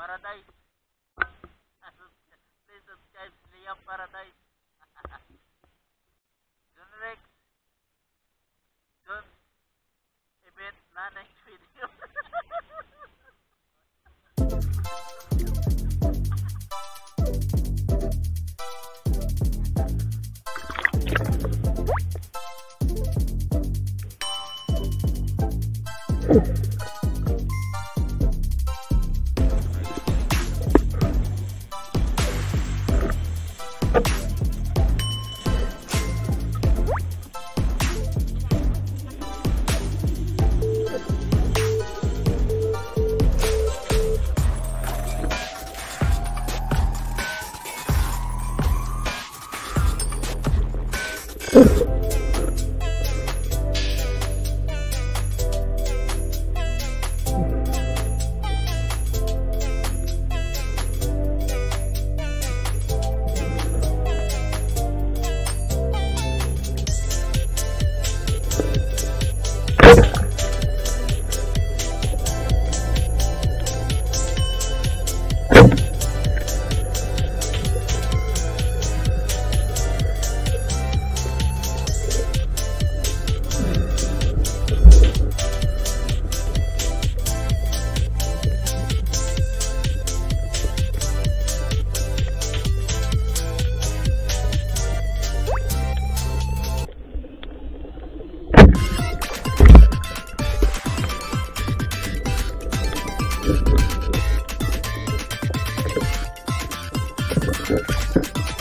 paradise. Please subscribe to Liam Paradise. Generic. John. Event Nanay video. Thank Ugh.